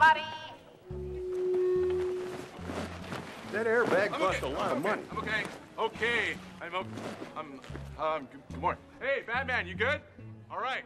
buddy. That airbag cost okay. a lot I'm of okay. money. I'm okay. Okay. I'm okay. I'm, um, good morning. Hey, Batman, you good? All right.